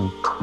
Mm-hmm.